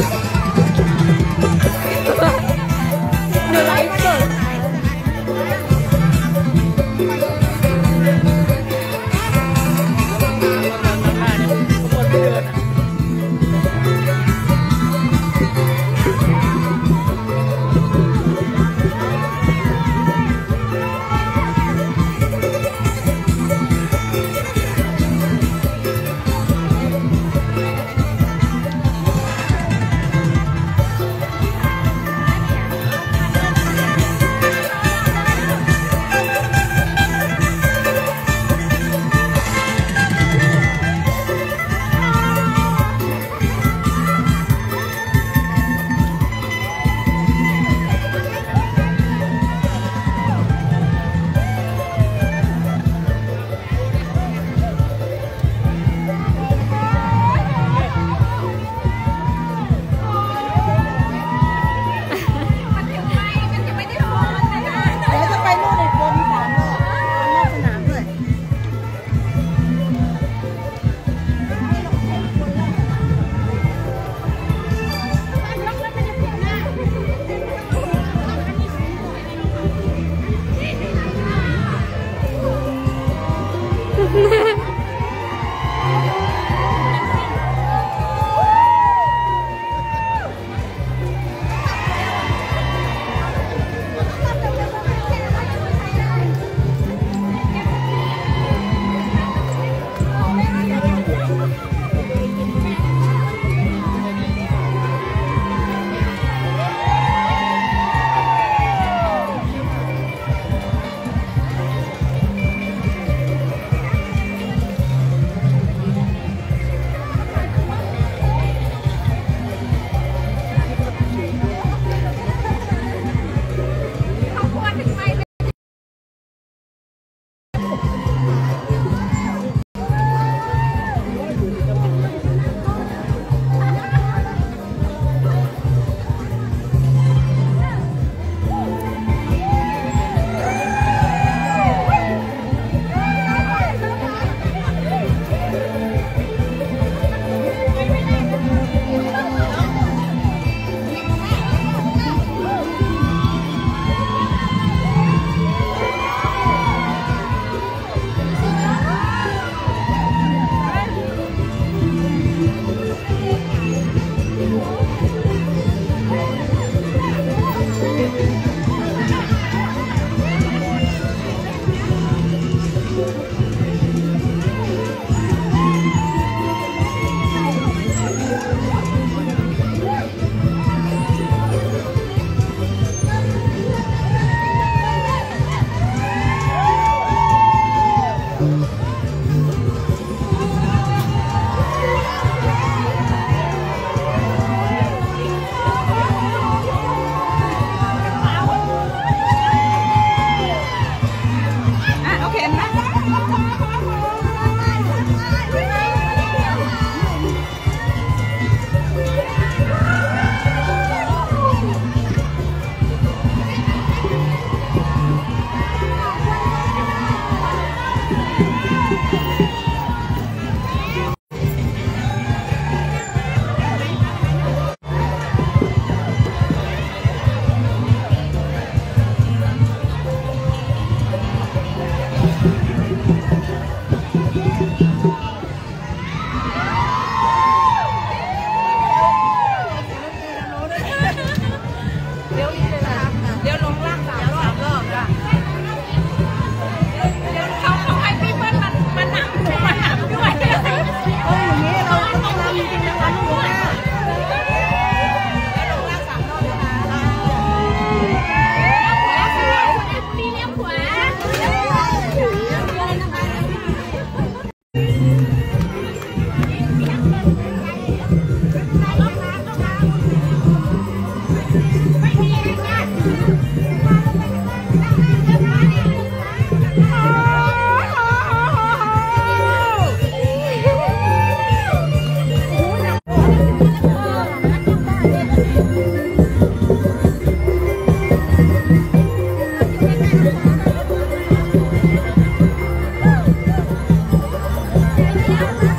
ห Yeah.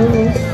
you.